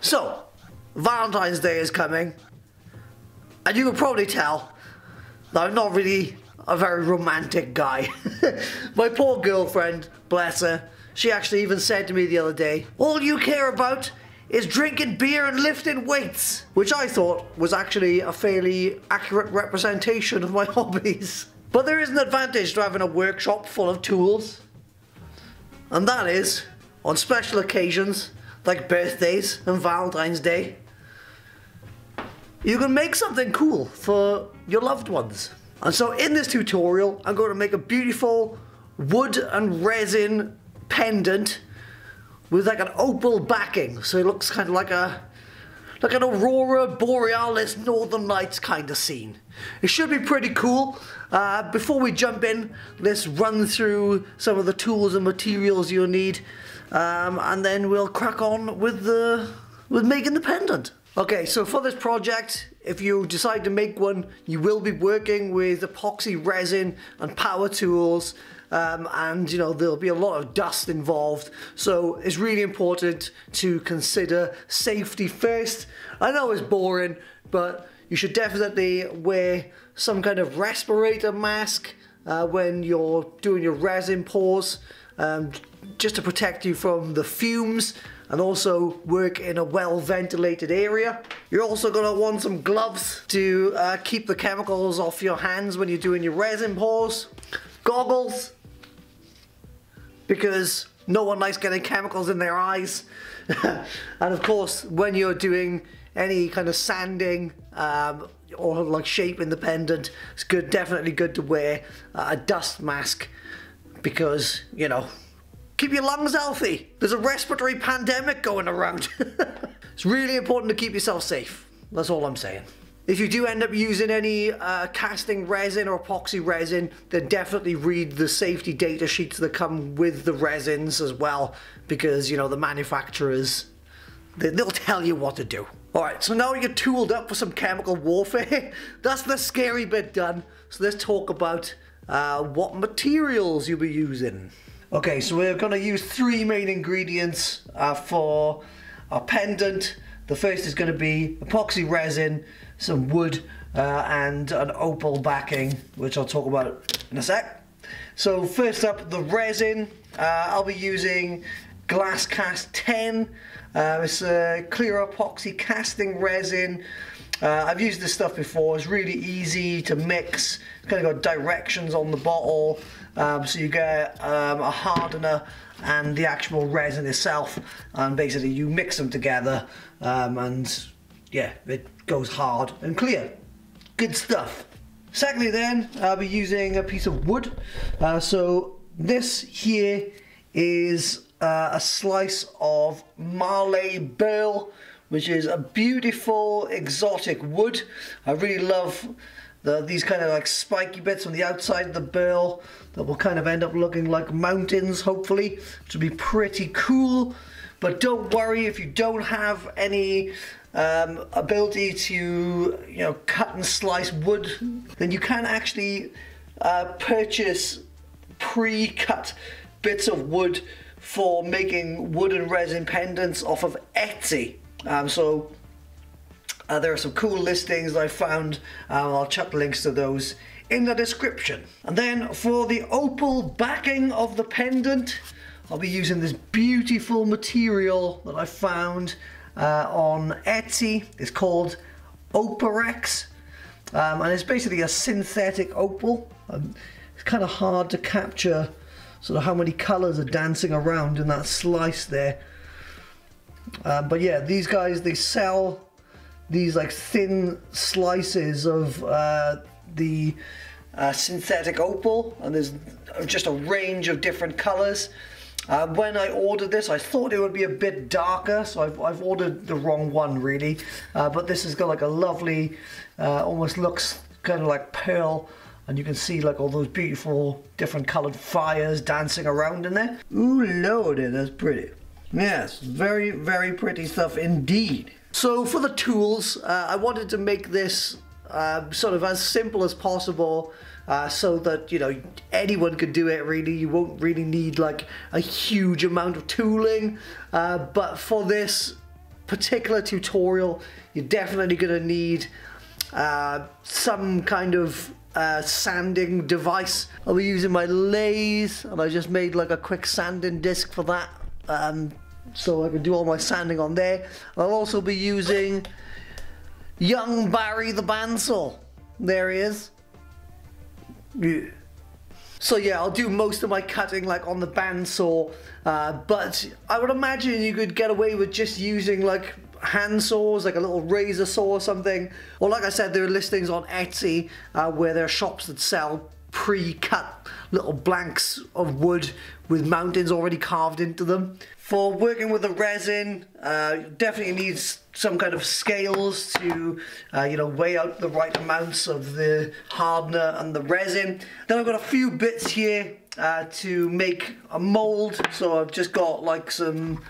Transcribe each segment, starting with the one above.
So, Valentine's Day is coming, and you can probably tell that I'm not really a very romantic guy. My poor girlfriend, bless her, she actually even said to me the other day, all you care about is drinking beer and lifting weights, which I thought was actually a fairly accurate representation of my hobbies. But there is an advantage to having a workshop full of tools, and that is, on special occasions, like birthdays and Valentine's Day, you can make something cool for your loved ones. And so in this tutorial, I'm going to make a beautiful wood and resin pendant with like an opal backing. So it looks kind of like a like an aurora borealis northern lights kind of scene. It should be pretty cool. Uh, before we jump in, let's run through some of the tools and materials you'll need um, and then we'll crack on with the with making the pendant. Okay, so for this project, if you decide to make one, you will be working with epoxy resin and power tools um, and you know there'll be a lot of dust involved so it's really important to consider safety first I know it's boring but you should definitely wear some kind of respirator mask uh, when you're doing your resin pours um, just to protect you from the fumes and also work in a well ventilated area. You're also going to want some gloves to uh, keep the chemicals off your hands when you're doing your resin pours. Goggles, because no one likes getting chemicals in their eyes. and of course, when you're doing any kind of sanding um, or like shaping the pendant, it's good, definitely good to wear a dust mask because, you know, keep your lungs healthy. There's a respiratory pandemic going around. it's really important to keep yourself safe. That's all I'm saying. If you do end up using any uh, casting resin or epoxy resin, then definitely read the safety data sheets that come with the resins as well, because you know the manufacturers, they, they'll tell you what to do. Alright, so now you're tooled up for some chemical warfare. That's the scary bit done. So let's talk about uh, what materials you'll be using. Okay, so we're going to use three main ingredients uh, for our pendant. The first is going to be epoxy resin, some wood uh, and an opal backing, which I'll talk about in a sec. So first up, the resin. Uh, I'll be using Glass Cast 10. Uh, it's a clear epoxy casting resin. Uh, I've used this stuff before, it's really easy to mix, it's kind of got directions on the bottle, um, so you get um, a hardener and the actual resin itself, and basically you mix them together, um, and yeah, it goes hard and clear. Good stuff. Secondly then, I'll be using a piece of wood. Uh, so this here is uh, a slice of Mallee burl, which is a beautiful exotic wood. I really love the, these kind of like spiky bits on the outside of the burl that will kind of end up looking like mountains hopefully will be pretty cool but don't worry if you don't have any um, ability to you know cut and slice wood, then you can actually uh, purchase pre-cut bits of wood for making wooden resin pendants off of Etsy. Um, so uh, there are some cool listings I found. Uh, I'll chuck links to those in the description. And then for the opal backing of the pendant, I'll be using this beautiful material that I found uh, on Etsy. It's called Oparex. Um, and it's basically a synthetic opal. Um, it's kind of hard to capture sort of how many colors are dancing around in that slice there. Um, but yeah, these guys, they sell these like thin slices of uh, the uh, synthetic opal and there's just a range of different colors. Uh, when I ordered this, I thought it would be a bit darker, so I've, I've ordered the wrong one really. Uh, but this has got like a lovely, uh, almost looks kind of like pearl, and you can see like all those beautiful different colored fires dancing around in there. Ooh lordy, that's pretty. Yes, very, very pretty stuff indeed. So for the tools, uh, I wanted to make this uh, sort of as simple as possible uh, so that you know anyone could do it really you won't really need like a huge amount of tooling uh, but for this particular tutorial, you're definitely going to need uh, some kind of uh, sanding device. I'll be using my lathe and I just made like a quick sanding disc for that. Um, so I can do all my sanding on there. I'll also be using young Barry the bandsaw. There he is. Yeah. So yeah, I'll do most of my cutting like on the bandsaw, uh, but I would imagine you could get away with just using like hand saws, like a little razor saw or something. Or like I said, there are listings on Etsy uh, where there are shops that sell pre-cut little blanks of wood with mountains already carved into them. For working with the resin, uh, definitely needs some kind of scales to, uh, you know, weigh out the right amounts of the hardener and the resin. Then I've got a few bits here uh, to make a mold. So I've just got like some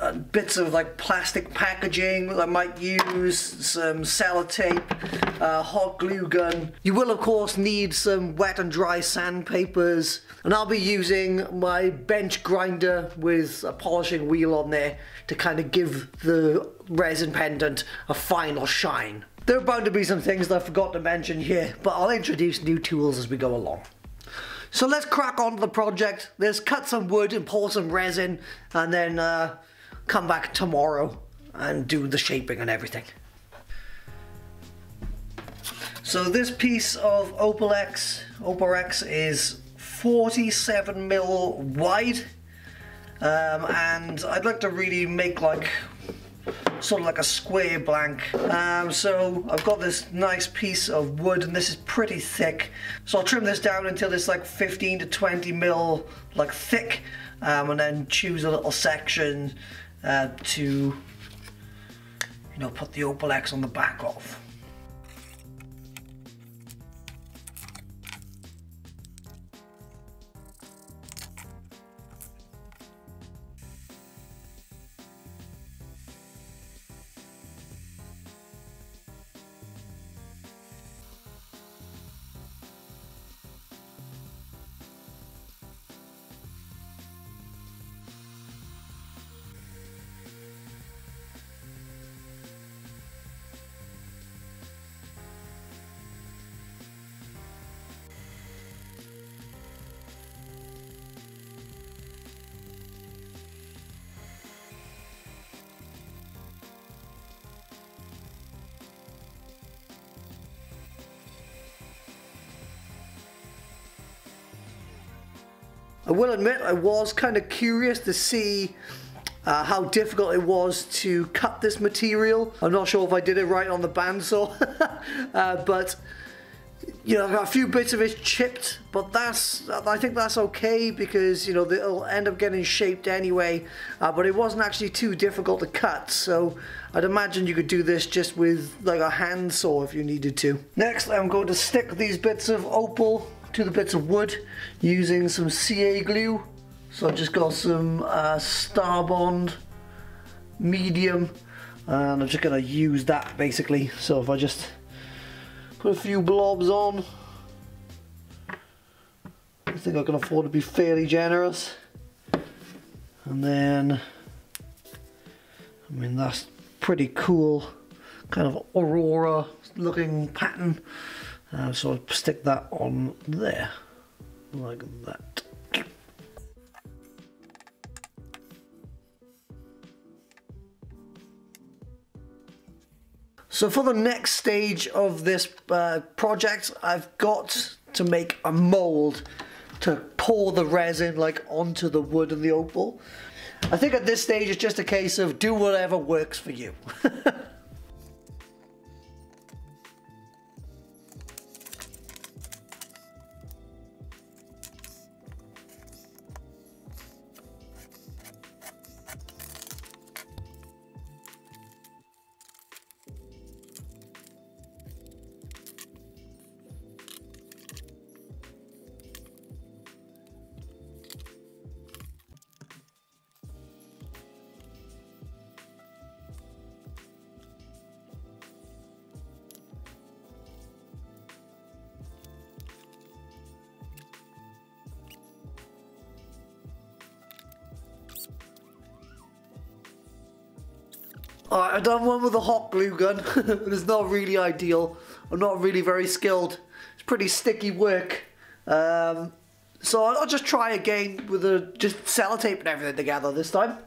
uh, bits of like plastic packaging I might use, some sellotape, uh, hot glue gun. You will of course need some wet and dry sandpapers and I'll be using my bench grinder with a polishing wheel on there to kind of give the resin pendant a final shine. There are bound to be some things that I forgot to mention here, but I'll introduce new tools as we go along. So let's crack on to the project. Let's cut some wood and pour some resin and then uh, come back tomorrow and do the shaping and everything. So this piece of Oparex, Opal X is 47 mil wide um, and I'd like to really make like sort of like a square blank. Um, so I've got this nice piece of wood and this is pretty thick. So I'll trim this down until it's like 15 to 20 mil like thick um, and then choose a little section uh, to you know put the Oparex on the back of. Will admit I was kind of curious to see uh, how difficult it was to cut this material. I'm not sure if I did it right on the bandsaw, uh, but you know, I've got a few bits of it chipped, but that's, I think that's okay because, you know, it'll end up getting shaped anyway, uh, but it wasn't actually too difficult to cut, so I'd imagine you could do this just with like a handsaw if you needed to. Next, I'm going to stick these bits of opal to the bits of wood using some CA glue. So I've just got some uh, Starbond medium and I'm just going to use that basically. So if I just put a few blobs on, I think I can afford to be fairly generous. And then, I mean that's pretty cool, kind of aurora looking pattern. Uh, so I'll stick that on there, like that. So for the next stage of this uh, project, I've got to make a mold to pour the resin like onto the wood and the opal. I think at this stage it's just a case of do whatever works for you. Alright, I've done one with a hot glue gun. it's not really ideal. I'm not really very skilled. It's pretty sticky work. Um, so I'll just try again with a just sellotape and everything together this time.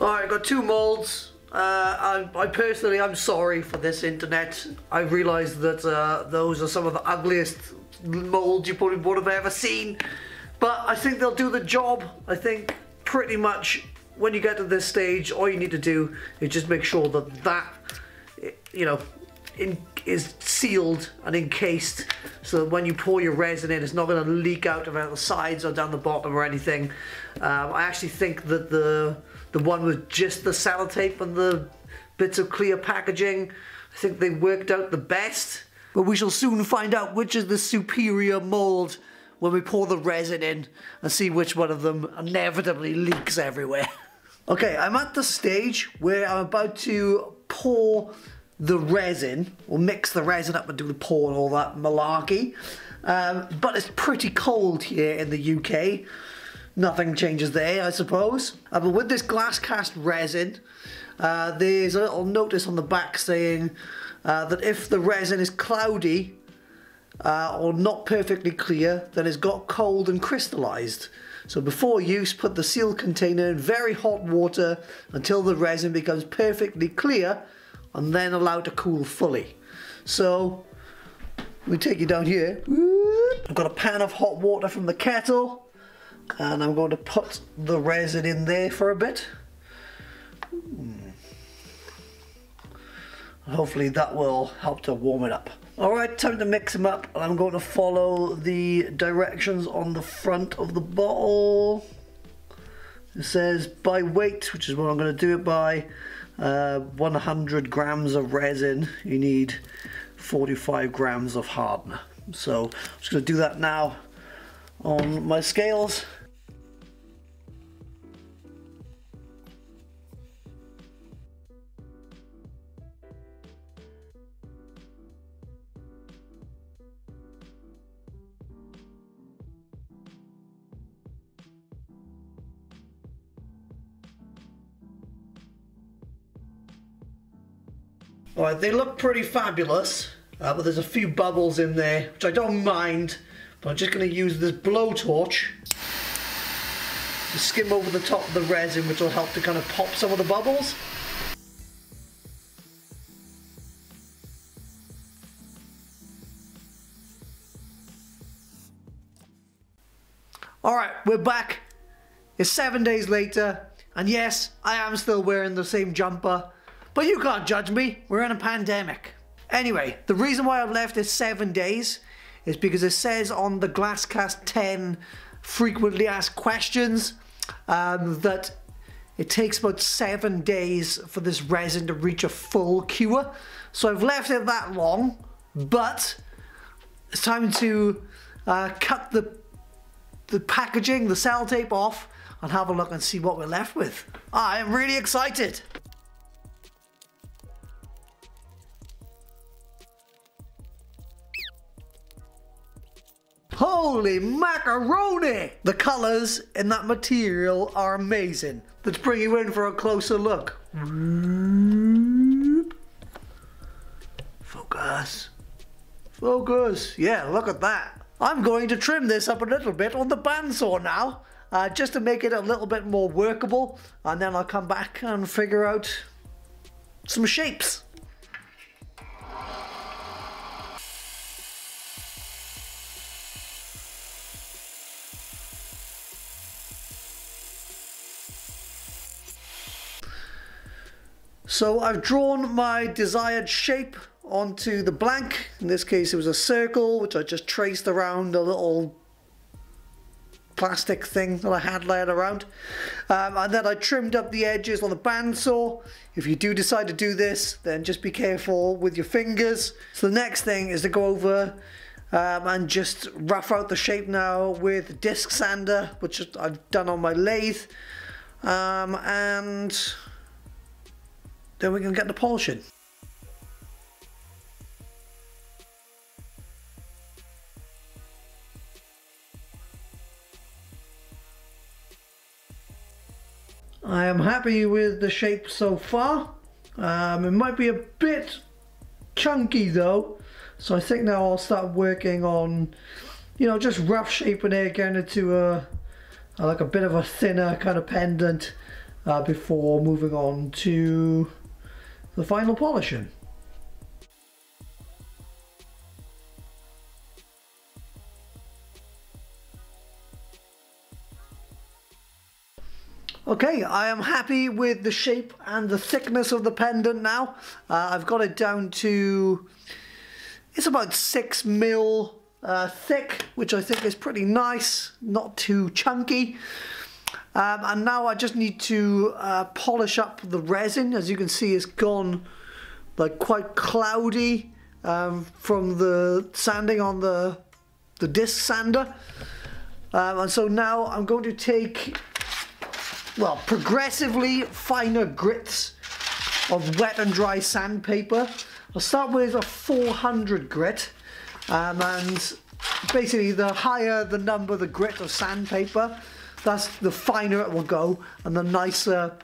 Alright, I've got two molds. Uh, I, I, personally, I'm sorry for this internet. I realise that uh, those are some of the ugliest molds you probably would have ever seen. But I think they'll do the job. I think pretty much when you get to this stage, all you need to do is just make sure that that, you know, in, is sealed and encased so that when you pour your resin in, it's not going to leak out around the sides or down the bottom or anything. Um, I actually think that the the one with just the sellotape and the bits of clear packaging. I think they worked out the best. But we shall soon find out which is the superior mold when we pour the resin in and see which one of them inevitably leaks everywhere. okay, I'm at the stage where I'm about to pour the resin, or mix the resin up and do the pour and all that malarkey. Um, but it's pretty cold here in the UK nothing changes there, I suppose. Uh, but with this glass cast resin, uh, there's a little notice on the back saying uh, that if the resin is cloudy uh, or not perfectly clear, then it's got cold and crystallized. So before use, put the sealed container in very hot water until the resin becomes perfectly clear and then allow to cool fully. So, we take you down here. I've got a pan of hot water from the kettle and I'm going to put the resin in there for a bit. Hmm. Hopefully that will help to warm it up. Alright, time to mix them up. I'm going to follow the directions on the front of the bottle. It says by weight, which is what I'm going to do it by. Uh, 100 grams of resin, you need 45 grams of hardener. So I'm just going to do that now on my scales. Alright, they look pretty fabulous, uh, but there's a few bubbles in there, which I don't mind, but I'm just going to use this blowtorch to skim over the top of the resin, which will help to kind of pop some of the bubbles. Alright, we're back. It's seven days later, and yes, I am still wearing the same jumper, but you can't judge me, we're in a pandemic. Anyway, the reason why I've left it seven days is because it says on the Glasscast 10 frequently asked questions um, that it takes about seven days for this resin to reach a full cure. So I've left it that long, but it's time to uh, cut the the packaging, the sellotape off and have a look and see what we're left with. I am really excited. Holy macaroni! The colours in that material are amazing. Let's bring you in for a closer look. Focus. Focus. Yeah, look at that. I'm going to trim this up a little bit on the bandsaw now. Uh, just to make it a little bit more workable. And then I'll come back and figure out some shapes. So I've drawn my desired shape onto the blank. In this case it was a circle which I just traced around a little plastic thing that I had laid around. Um, and then I trimmed up the edges on the bandsaw. If you do decide to do this, then just be careful with your fingers. So the next thing is to go over um, and just rough out the shape now with disc sander, which I've done on my lathe. Um, and then we can get the polishing. I am happy with the shape so far. Um, it might be a bit chunky though, so I think now I'll start working on, you know, just rough shaping it, again into a, a like a bit of a thinner kind of pendant uh, before moving on to the final polishing. Okay, I am happy with the shape and the thickness of the pendant now. Uh, I've got it down to, it's about six mil uh, thick, which I think is pretty nice, not too chunky. Um, and now I just need to uh, polish up the resin. As you can see, it's gone like quite cloudy um, from the sanding on the, the disc sander. Um, and so now I'm going to take well, progressively finer grits of wet and dry sandpaper. I'll start with a 400 grit um, and basically the higher the number the grit of sandpaper that's the finer it will go and the nicer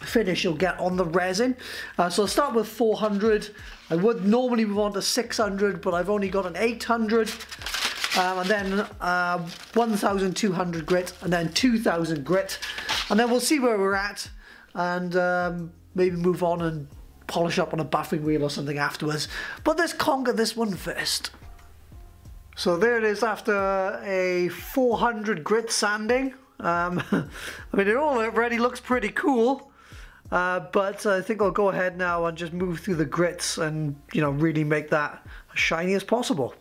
finish you'll get on the resin. Uh, so I'll start with 400. I would normally move on to 600 but I've only got an 800 um, and then uh, 1200 grit and then 2000 grit and then we'll see where we're at and um, maybe move on and polish up on a buffing wheel or something afterwards. But let's conquer this one first. So there it is after a 400 grit sanding. Um, I mean, it all already looks pretty cool. Uh, but I think I'll go ahead now and just move through the grits and, you know, really make that as shiny as possible.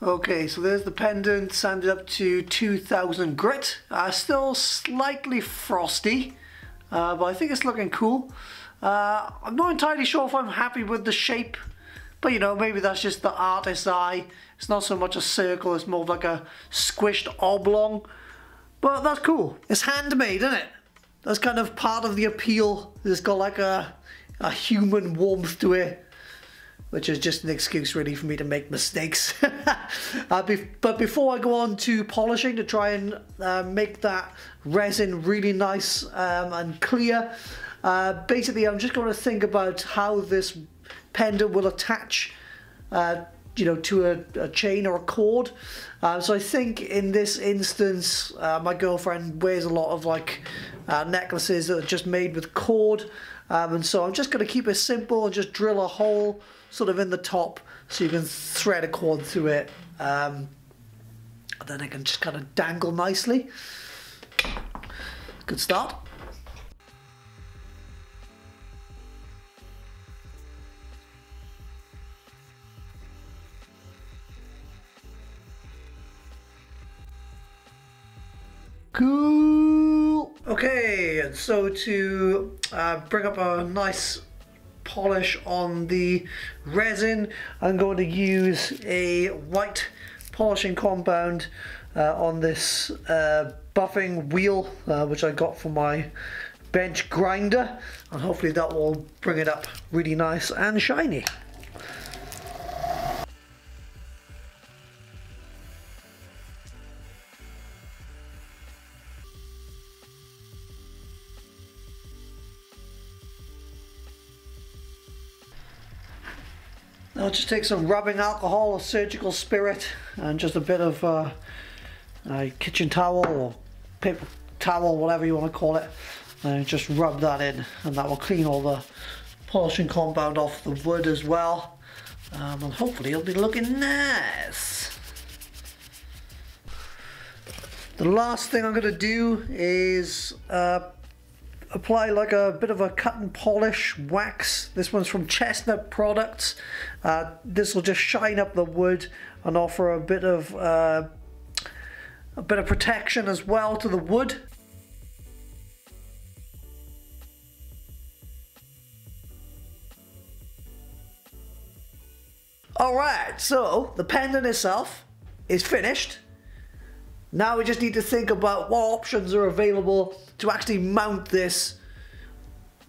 Okay, so there's the pendant, sanded up to 2000 grit. Uh, still slightly frosty, uh, but I think it's looking cool. Uh, I'm not entirely sure if I'm happy with the shape, but you know, maybe that's just the artist's eye. It's not so much a circle, it's more like a squished oblong. But that's cool. It's handmade, isn't it? That's kind of part of the appeal. It's got like a, a human warmth to it which is just an excuse really for me to make mistakes. uh, be but before I go on to polishing to try and uh, make that resin really nice um, and clear, uh, basically I'm just going to think about how this pendant will attach uh, you know, to a, a, chain or a cord. Uh, so I think in this instance, uh, my girlfriend wears a lot of like necklaces that are just made with cord. Um, and so I'm just going to keep it simple and just drill a hole sort of in the top so you can thread a cord through it. Um, then it can just kind of dangle nicely. Good start. Okay, so to uh, bring up a nice polish on the resin. I'm going to use a white polishing compound uh, on this uh, buffing wheel uh, which I got for my bench grinder and hopefully that will bring it up really nice and shiny. I'll just take some rubbing alcohol or surgical spirit and just a bit of uh, a kitchen towel or paper towel, whatever you want to call it. And just rub that in and that will clean all the polishing compound off the wood as well. Um, and hopefully it'll be looking nice. The last thing I'm going to do is uh, apply like a bit of a cut and polish wax. This one's from Chestnut Products. Uh, this will just shine up the wood and offer a bit of uh, a bit of protection as well to the wood. Alright, so the pendant itself is finished. Now we just need to think about what options are available to actually mount this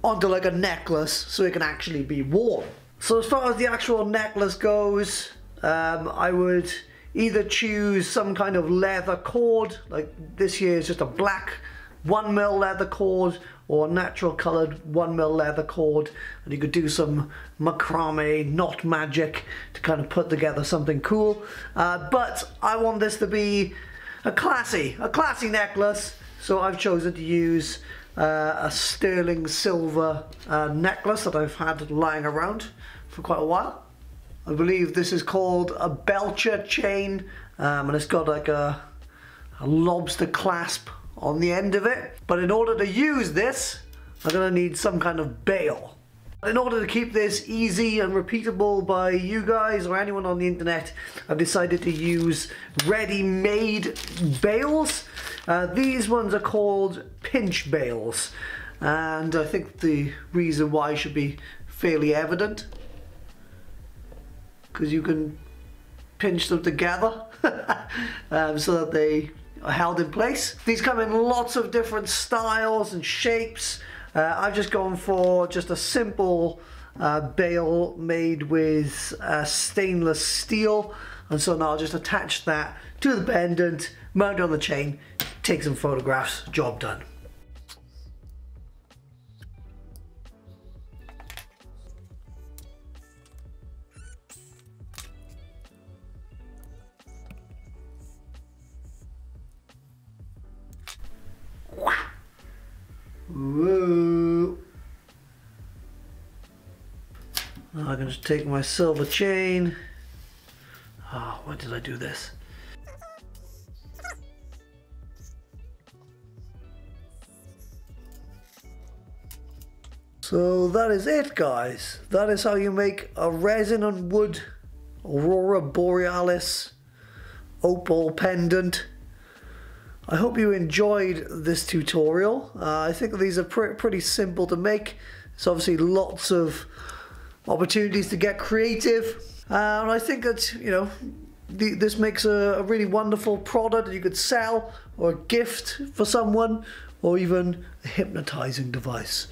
onto like a necklace so it can actually be worn. So as far as the actual necklace goes, um, I would either choose some kind of leather cord, like this here is just a black one mil leather cord or natural colored one mil leather cord and you could do some macrame knot magic to kind of put together something cool uh, but I want this to be a classy a classy necklace so I've chosen to use uh, a sterling silver uh, necklace that I've had lying around for quite a while. I believe this is called a Belcher chain um, and it's got like a, a lobster clasp on the end of it. But in order to use this, I'm gonna need some kind of bail. In order to keep this easy and repeatable by you guys or anyone on the internet, I've decided to use ready-made bails. Uh, these ones are called pinch bails, and I think the reason why should be fairly evident because you can pinch them together um, so that they are held in place. These come in lots of different styles and shapes. Uh, I've just gone for just a simple uh, bail made with uh, stainless steel and so now I'll just attach that to the pendant, mount it on the chain, take some photographs, job done. Can just take my silver chain. Oh, why did I do this? So that is it guys. That is how you make a resin and wood Aurora Borealis opal pendant. I hope you enjoyed this tutorial. Uh, I think these are pre pretty simple to make. There's obviously lots of opportunities to get creative. Uh, and I think that, you know, the, this makes a, a really wonderful product that you could sell or a gift for someone or even a hypnotizing device.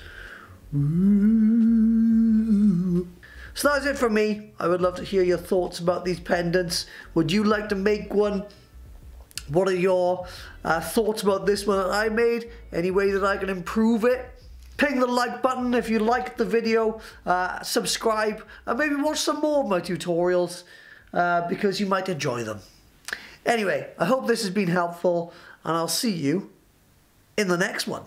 So that's it from me. I would love to hear your thoughts about these pendants. Would you like to make one? What are your uh, thoughts about this one that I made? Any way that I can improve it? Ping the like button if you liked the video, uh, subscribe, and maybe watch some more of my tutorials uh, because you might enjoy them. Anyway, I hope this has been helpful, and I'll see you in the next one.